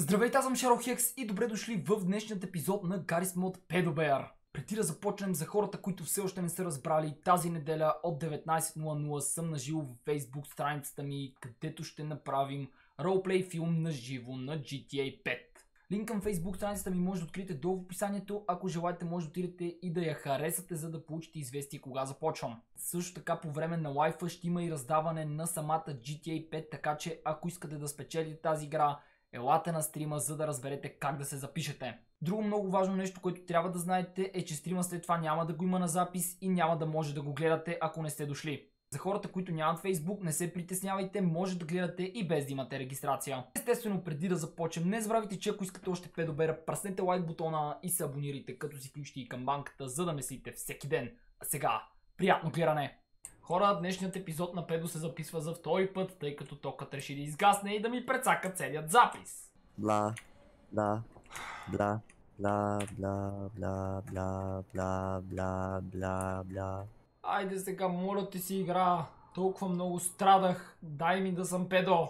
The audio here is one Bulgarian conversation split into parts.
Здравейте, аз съм Шаро Хекс и добре дошли в днешният епизод на Гарис Мод Pedobare. Преди да започнем за хората, които все още не са разбрали, тази неделя от 19.00 съм на в Facebook страницата ми, където ще направим ролплей филм на живо на GTA 5. Линк към Facebook страницата ми може да откриете долу в описанието. Ако желаете може да отидете и да я харесате, за да получите известие кога започвам. Също така по време на лайфа ще има и раздаване на самата GTA 5, така че ако искате да спечелите тази игра, елате на стрима, за да разберете как да се запишете. Друго много важно нещо, което трябва да знаете е, че стрима след това няма да го има на запис и няма да може да го гледате, ако не сте дошли. За хората, които нямат Facebook, не се притеснявайте, може да гледате и без да имате регистрация. Естествено, преди да започнем, не забравяйте, че ако искате още педобера, праснете лайк бутона и се абонирайте, като си включите и камбанката, за да ме следите всеки ден. А сега, приятно гледане! Хора, днешният епизод на Педо се записва за втори път, тъй като токът реши да изгасне и да ми прецака целият запис. Бла, бла, бла, бла, бла, бла, бла, бла, бла, бла, бла. Айде сега, моля ти си игра. Толкова много страдах. Дай ми да съм педо.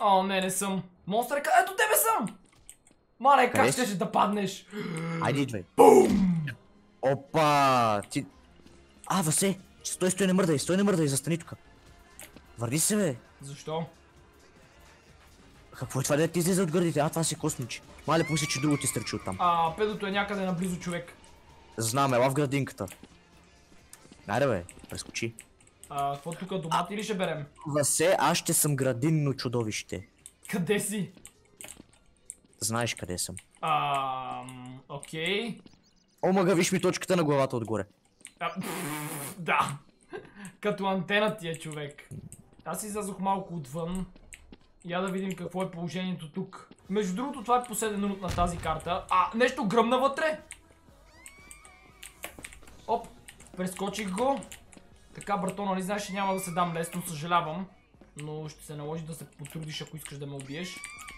О, не, не съм. Монстър, е ка- ето тебе съм! Мале, как ще да паднеш? Айде, идвай. Бум! Опа! Ти... А, Васе! Стой, стой, не мърдай, стой, не мърдай, застани тук. Върни се, бе. Защо? Какво е това, да ти излиза от гърдите? А, това си космич. Мале, помисли, че друго ти стърчи оттам. А, педото е някъде наблизо човек. Знам, ела в градинката. Айде, бе, прескочи. А, какво тук, домати ли ще берем? Васе, аз ще съм градинно чудовище. Къде си? Знаеш къде съм. Ам, окей. О, мага, виж ми точката на главата отгоре. А, да. Като антена ти е човек. Аз излязох малко отвън. Я да видим какво е положението тук. Между другото, това е последен рут на тази карта. А, нещо гръмна вътре. Оп, прескочих го. Така, брато, нали знаеш, че няма да се дам лесно, съжалявам. Но ще се наложи да се потрудиш, ако искаш да ме убиеш.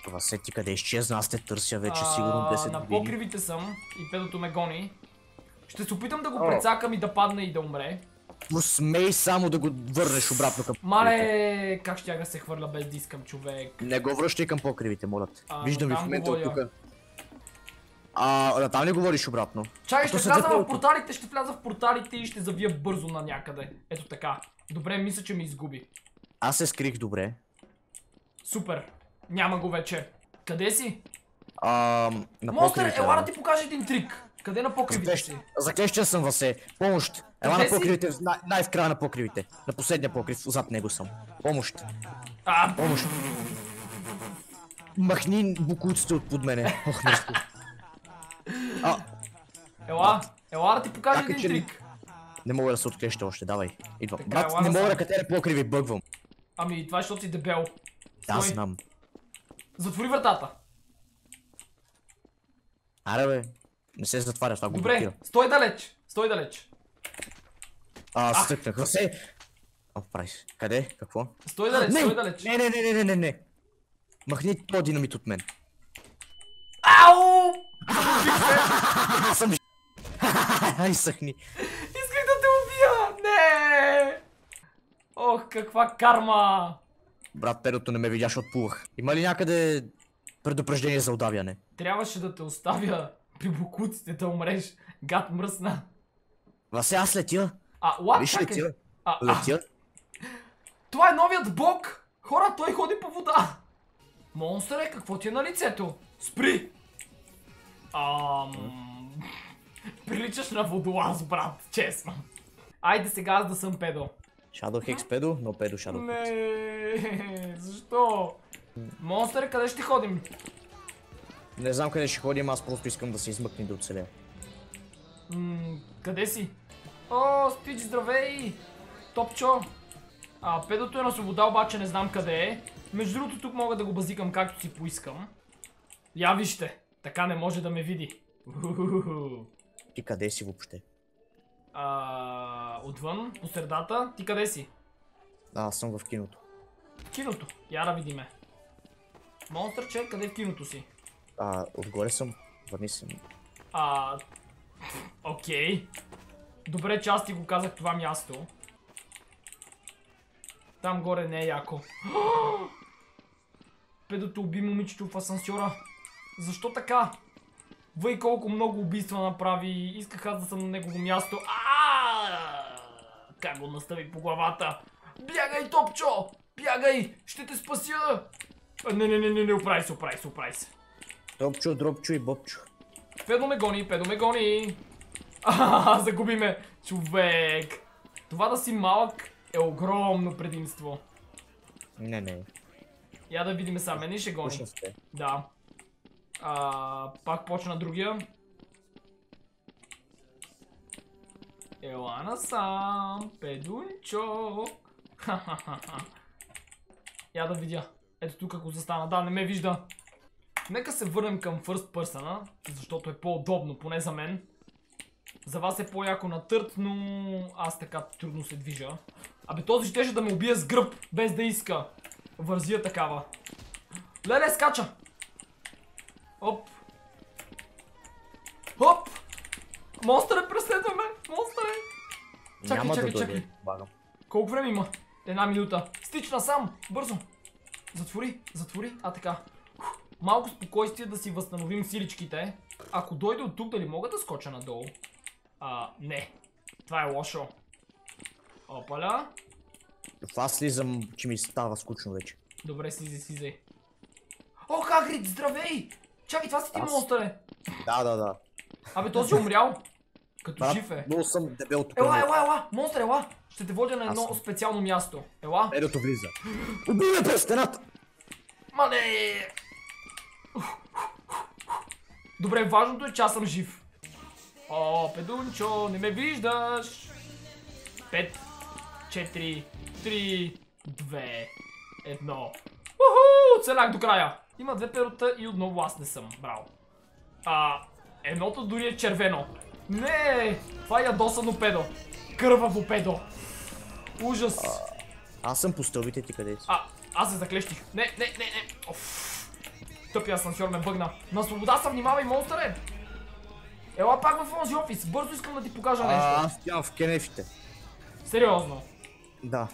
Васе, ти къде изчезна? Аз те търся вече А, сигурно 10 На години. покривите съм и педото ме гони. Ще се опитам да го прецакам и да падне и да умре. Посмей само да го върнеш обратно към покривите. Мале, как ще да се хвърля без да искам човек? Не го връщай към покривите, моля те. Виждам ви в момента от тук. А, на там ли говориш обратно? Чакай, А ще вляза в порталите, ще вляза в порталите и ще завия бързо на някъде. Ето така. Добре, мисля, че ме изгуби. Аз се скрих добре. Супер. Няма го вече. Къде си? А, на Монстър, покривите. ела да да. ти покажа един трик. Къде на покривите си? Заклещен съм, Васе. Помощ. Ела на покривите, най- най-в края на покривите. На последния покрив, зад него съм. Помощ. А, Помощ. Махни букуците от под мене. Ох, нещо. А, ела, ела да ти покажа Чакай, един че трик. не мога да се отклеща още, давай. Идвам. Така, Брат, не мога да катеря покриви, бъгвам. Ами, това е защото си дебел. Да, Стой. знам. Затвори вратата. Аре бе, не се затваря, това го Добре, блокира. стой далеч. Стой далеч. А, стъкнах. Васе! О, прави се. Къде? Какво? Стой далеч, не, стой далеч. не, не, не, не, не, не, не. Махни то динамит от мен. Ау! Аз съм Ай, съхни. Исках да те убия! Не! Ох, каква карма! Брат, перото не ме видя, защото плувах. Има ли някъде предупреждение за удавяне? Трябваше да те оставя при букуците да умреш. Гад мръсна. Васе, аз летя. А, лак, Виж, летя. А, а, Летя. това е новият бог! Хора, той ходи по вода! Монстър е, какво ти е на лицето? Спри! Ам... Приличаш на водолаз, брат, честно. Айде сега аз да съм педо. Shadow Hex педо, но педо Shadow Hex. Не, защо? Монстър, къде ще ходим? Не знам къде ще ходим, аз просто искам да се измъкна и да оцеля. М, къде си? О, Спич, здравей! Топчо! А, педото е на свобода, обаче не знам къде е. Между другото, тук мога да го базикам както си поискам. Я вижте, така не може да ме види. Уху. Ти къде си въобще? А, отвън, по средата. Ти къде си? А, аз съм в киното. В киното. Я да видиме. Монстърче, къде е в киното си? А, отгоре съм. Върни се. А, окей. Добре, че аз ти го казах това място. Там горе не е яко. Педото уби момичето в асансьора. Защо така? Въй колко много убийства направи. Исках аз да съм на негово място. А! Как го настави по главата? Бягай, Топчо! Бягай! Ще те спася! Не, не, не, не, не, оправи се, оправи се, оправи се. Топчо, дропчо и бобчо. Педо ме гони, педо ме гони. А, загуби ме, човек. Това да си малък е огромно предимство. Не, не. Я да видим сега, мене ще гони. Да. А, пак почна другия. Ела насам, педунчо. Ха-ха-ха. Я да видя. Ето тук ако застана. Да, не ме вижда. Нека се върнем към First Person, защото е по-удобно, поне за мен. За вас е по-яко на търт, но аз така трудно се движа. Абе този щеше да ме убие с гръб, без да иска. Вързия такава. Леле, скача! Оп! Оп! Монстър е преследваме! Монстър е! Чакай, Няма чакай, да чакай. Багам. Колко време има? Една минута. Стич насам! Бързо! Затвори, затвори. А така. Малко спокойствие да си възстановим силичките. Ако дойде от тук, дали мога да скоча надолу? А, не. Това е лошо. Опаля. В аз слизам, че ми става скучно вече. Добре, слизай, слизай. О, Хагрид, здравей! Чакай, това си ти Аз. монстър е. Да, да, да. Абе, този е умрял. Като Брат, жив е. Много съм дебел тук. Ела, ела, ела! Монстър, ела! Ще те водя на едно съм. специално място. Ела! Едото влиза. Убий ме през стената! Мале! Добре, важното е, че аз съм жив. О, педунчо, не ме виждаш! 5, 4, 3, 2, 1. Уху! Оцелях до края. Има две перота и отново аз не съм. Браво. А, едното дори е червено. Не! Това е ядосано педо. Кърваво педо. Ужас. Аз съм по стълбите ти къде си. А, аз се заклещих. Не, не, не, не. Оф. Тъпия асансьор ме бъгна. На свобода съм, внимавай, монстъре! Ела пак в онзи офис. Бързо искам да ти покажа нещо. Аз стоям в кенефите. Сериозно. Да.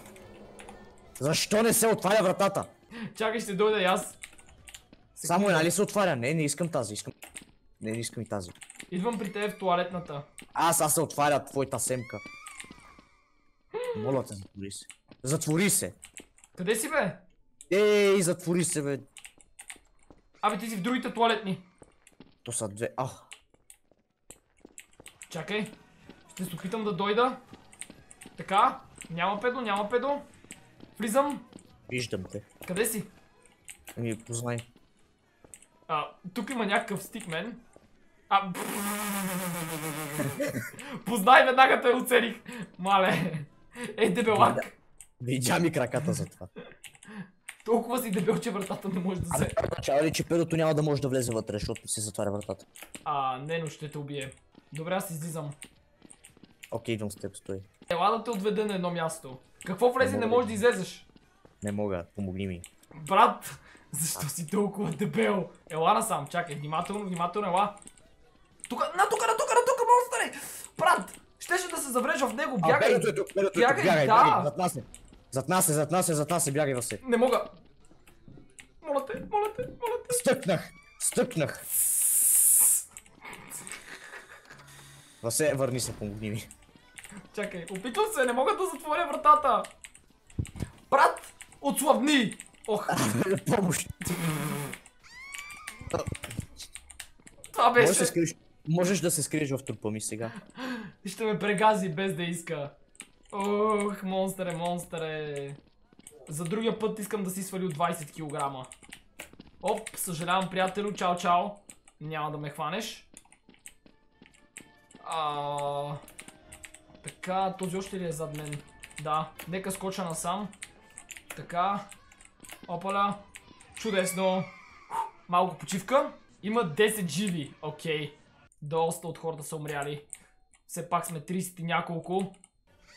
Защо не се отваря вратата? Чакай, ще дойда и аз. Само една ли се отваря? Не, не искам тази, искам... Не, не искам и тази. Идвам при теб в туалетната. Аз, аз се отваря твоята семка. Моля те, затвори се. Затвори се! Къде си бе? Ей, затвори се, бе. Абе, ти си в другите туалетни. То са две. Ах, Чакай. Ще се опитам да дойда. Така. Няма педо, няма педо. Влизам. виждам те. Къде си? Ами, познай. А, тук има някакъв стикмен. А, Познай, веднага те оцених. Мале. Ей, дебелак. Видя ми краката за това. Толкова си дебел, че вратата не може да се... означава ли, че педото няма да може да влезе вътре, защото се затваря вратата? А, не, но ще те убие. Добре, аз излизам. Окей, идвам с теб, стой. Ела да те отведа на едно място. Какво влезе, не мога можеш да излезеш. Не мога, помогни ми. Брат, защо си толкова дебел? Ела насам, чакай, внимателно, внимателно, ела. Тука, на тука, на тука, на тука, монстъре! Брат, щеше да се заврежа в него, А, бягай! педото е тук, педото е тук, бягай, да. бягай, зад нас е. Зад нас е, зад нас е, зад нас е, бягай, Васе. Не мога. Моля те, моля те, моля те. Стъкнах, стъкнах. Васе, върни се, помогни ми. Чакай, опитвам се, не мога да затворя вратата. Брат, отслабни! Ох, Помощ. това беше. можеш да се скриеш в трупа ми сега. Ще ме прегази без да иска. Ох, монстъре, монстъре. За другия път искам да си свали от 20 кг. Оп, съжалявам, приятелю, чао, чао. Няма да ме хванеш. А... Така, този още ли е зад мен? Да, нека скоча насам. Така. Опаля. Чудесно. Малко почивка. Има 10 живи. Окей. Доста от хората са умряли. Все пак сме 30 и няколко.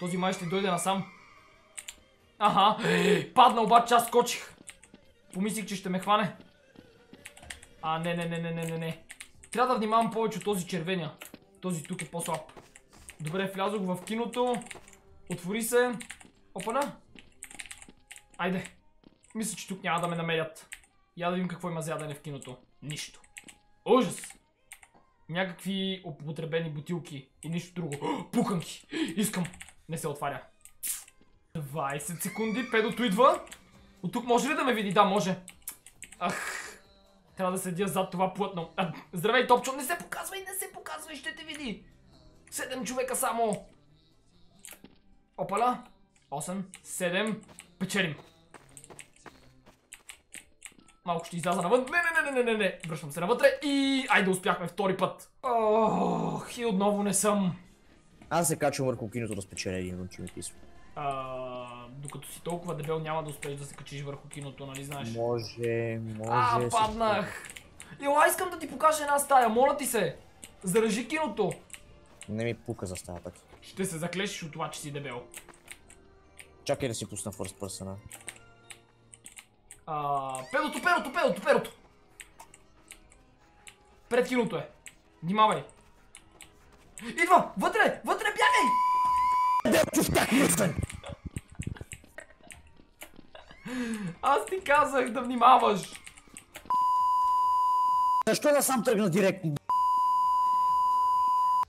Този май ще дойде насам. Аха. Падна обаче, аз скочих. Помислих, че ще ме хване. А, не, не, не, не, не, не, не. Трябва да внимавам повече от този червения. Този тук е по-слаб. Добре, влязох в киното. Отвори се. Опана. Айде. Мисля, че тук няма да ме намерят. Я да видим какво има за в киното. Нищо. Ужас! Някакви употребени бутилки и нищо друго. Пуканки! Искам! Не се отваря. 20 секунди, педото идва. От тук може ли да ме види? Да, може. Ах, трябва да седя зад това плътно. А, здравей, Топчо, не се показвай, не се показвай, ще те види. Седем човека само. Опала. 8, 7, печелим. Малко ще изляза навън. Не, не, не, не, не, не. Връщам се навътре и... Айде, успяхме втори път. Ох, и отново не съм. Аз се качвам върху киното да спечеля един от ми писма. А, докато си толкова дебел, няма да успееш да се качиш върху киното, нали знаеш? Може, може... А, паднах! Ела, искам да ти покажа една стая, моля ти се! Заражи киното! Не ми пука за стаята. Ще се заклешиш от това, че си дебел. Чакай да си пусна first person. А, педото, педото, педото, педото! Пред киното е. Внимавай! Идва! Вътре! Вътре, бягай! Чуфтак, мръсен! Аз ти казах да внимаваш! Защо да сам тръгна директно?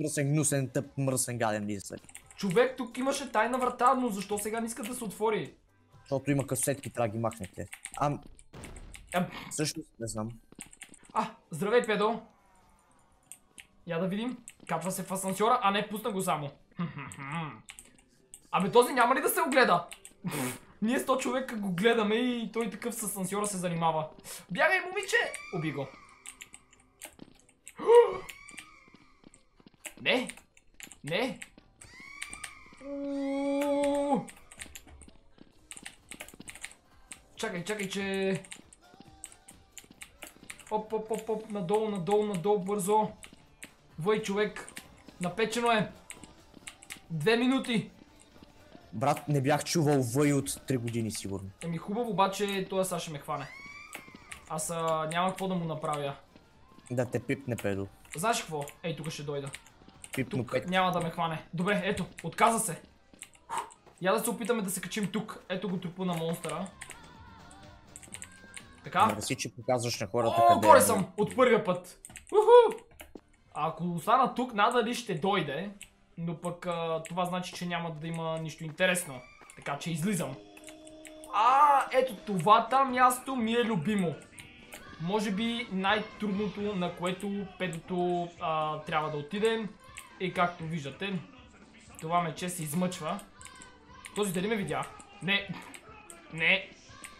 Мръсен, гнусен, тъп, мръсен, гаден лисък. Човек, тук имаше тайна врата, но защо сега не иска да се отвори? Защото има касетки, трябва да ги махнете. А, А, също не знам. а здравей, педо! Я да видим. Качва се в асансьора, а не пусна го само. Абе този няма ли да се огледа? Ние 100 човека го гледаме и той такъв с асансьора се занимава. Бягай, момиче! Уби го. Не! Не! Чакай, чакай, че... Оп, оп, оп, оп, надолу, надолу, надолу, бързо. Вой, човек. Напечено е. Две минути. Брат, не бях чувал въй от 3 години сигурно. Еми хубаво, обаче той сега ще ме хване. Аз а, няма какво да му направя. Да те пипне педо. Знаеш какво? Ей, тук ще дойда. Пипно Тук пет. няма да ме хване. Добре, ето, отказа се. Я да се опитаме да се качим тук. Ето го трупа на монстъра. Така. Не си, че показваш на хората О, къде горе е. съм! От първия път. Уху! Ако остана тук, надали ще дойде. Но пък а, това значи, че няма да има нищо интересно. Така че излизам. А, ето това там място ми е любимо. Може би най-трудното, на което педото а, трябва да отиде. И както виждате, това мече се измъчва. Този дали ме видя? Не. Не.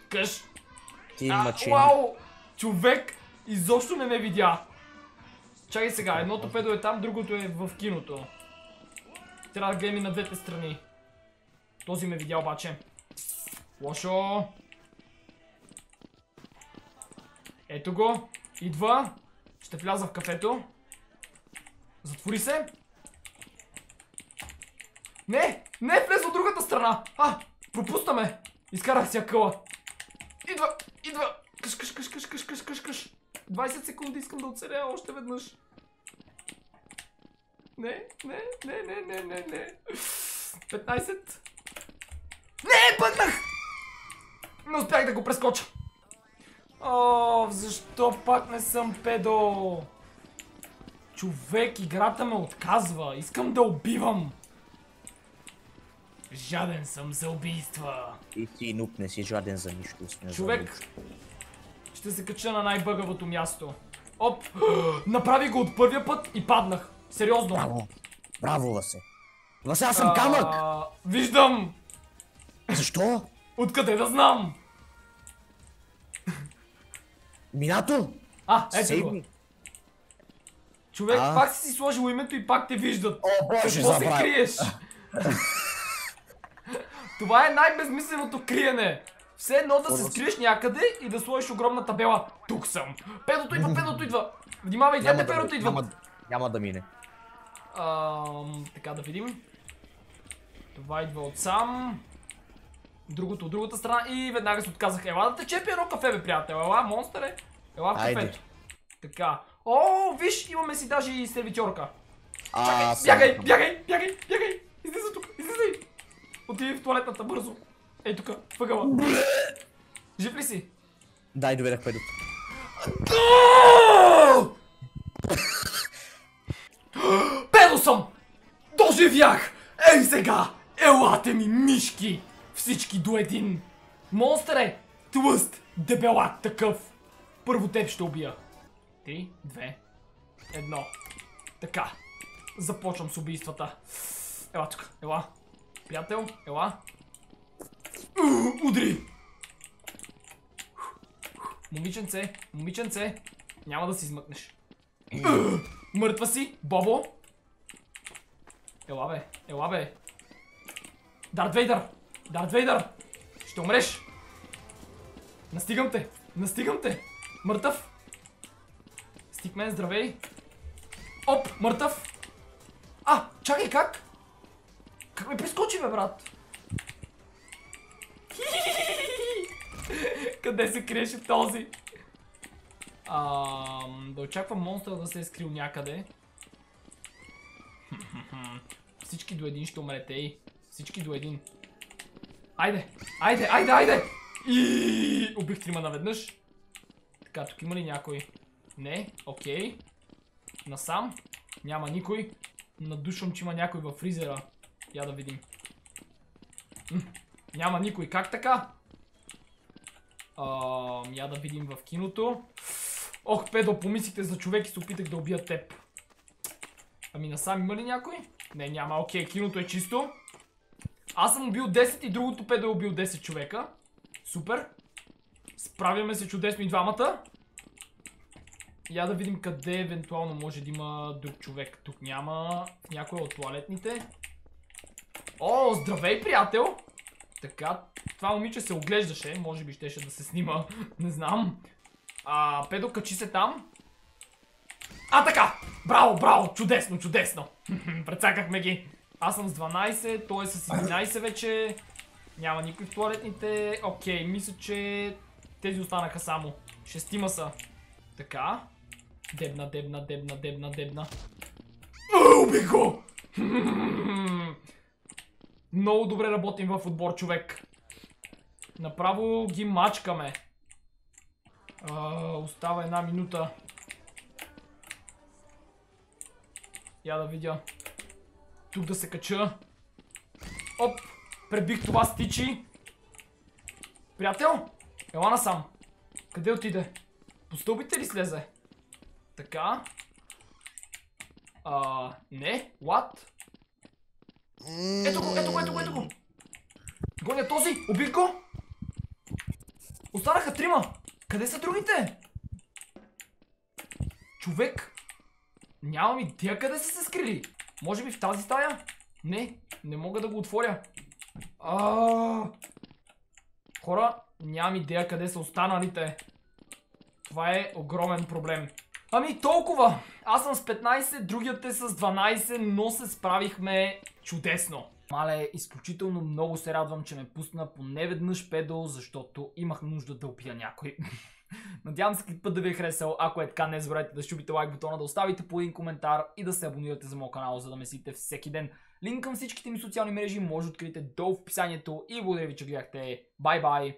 Къш. Ти А. Вау! Човек изобщо не ме видя. Чакай сега, едното педо е там, другото е в киното. Трябва да гледам и на двете страни. Този ме видя обаче. Лошо. Ето го. Идва. Ще вляза в кафето. Затвори се. Не! Не е влез от другата страна! А! Пропуснаме! Изкарах си акъла. Идва! Идва! Къш, къш, къш, къш, къш, къш, къш. 20 секунди искам да оцеля още веднъж. Не, не, не, не, не, не, не. 15. Не, бъднах! Не успях да го прескоча. О, защо пак не съм педо? Човек, играта ме отказва. Искам да убивам. Жаден съм за убийства. И ти нуп не си жаден за нищо. Човек, ще се кача на най-бъгавото място. Оп! Направи го от първия път и паднах. Сериозно. Браво! Браво, Васе! Васе, аз съм камък! А, Виждам! Защо? Откъде да знам? Минато? А, ето го. Човек, А? пак си си сложил името и пак те виждат. О, боже, Какво се забравя. криеш? Това е най-безмисленото криене. Все едно да се скриеш някъде и да сложиш огромна табела. Тук съм. Педото идва, педото идва. Внимавай, да, педото идва. няма, няма да мине. Ам, така да видим. Това идва от сам. Другото от другата страна и веднага се отказах. Ела да те чепи едно кафе, бе, приятел. Ела, монстър е. Ела в кафето. Така. О, виж, имаме си даже и сервитьорка. А, съм Бягай, бягай, бягай, бягай. Излизай тук, излизай. Отиди в туалетната бързо. Ей тук, въгъла. Жив ли си? Дай, доведах педото. Живях! Ей сега! Елате ми, мишки! Всички до един! Монстър е! Тлъст! Дебелак такъв! Първо теб ще убия. Три, две, едно. Така. Започвам с убийствата. Ела тук, ела. Приятел, ела. У, Удри! Момиченце, момиченце, няма да си измъкнеш. Мъртва си, Бобо. Ела бе, ела бе. Дарт Вейдър! Дарт Вейдър! Ще умреш! Настигам те! Настигам те! Мъртъв! Стикмен, здравей! Оп, мъртъв! А, чакай, как? Как ме прескочи, бе, брат? Къде се криеше този? Ам, да очаквам монстър да се е скрил някъде. Всички до един ще умрете, ей. Всички до един. Айде, айде, айде, айде! И убих трима наведнъж. Така, тук има ли някой? Не, окей. Насам. Няма никой. Надушвам, че има някой във фризера. Я да видим. Няма никой. Как така? Ам, я да видим в киното. Ох, педо, помислите за човек и се опитах да убия теб. Ами насам има ли някой? Не, няма. Окей, киното е чисто. Аз съм убил 10 и другото педо е убил 10 човека. Супер. Справяме се чудесно и двамата. Я да видим къде евентуално може да има друг човек. Тук няма. Някой от туалетните. О, здравей, приятел! Така, това момиче се оглеждаше. Може би щеше да се снима. Не знам. А, Педо, качи се там. А, така! Браво, браво! Чудесно, чудесно! Прецакахме ги. Аз съм с 12, той е с 11 вече. Няма никой в туалетните. Окей, мисля, че тези останаха само. Шестима са. Така. Дебна, дебна, дебна, дебна, дебна. Убих го! Много добре работим в отбор, човек. Направо ги мачкаме. А, остава една минута. Я да видя. Тук да се кача. Оп! Пребих това стичи. Приятел? Ела насам. Къде отиде? По стълбите ли слезе? Така. А, не. What? Ето го, ето го, ето го, ето го. Гоня този. Убих го. Останаха трима. Къде са другите? Човек. Нямам идея къде са се скрили. Може би в тази стая? Не, не мога да го отворя. Хора, нямам идея къде са останалите. Това е огромен проблем. Ами толкова! Аз съм с 15, другият е с 12, но се справихме чудесно. Мале, изключително много се радвам, че ме пусна поне веднъж педо, защото имах нужда да убия някой. Надявам се клипът да ви е харесал. Ако е така, не забравяйте да щупите лайк бутона, да оставите по един коментар и да се абонирате за моят канал, за да ме следите всеки ден. Линк към всичките ми социални мрежи може да откриете долу в описанието и благодаря ви, че гледахте. Бай бай!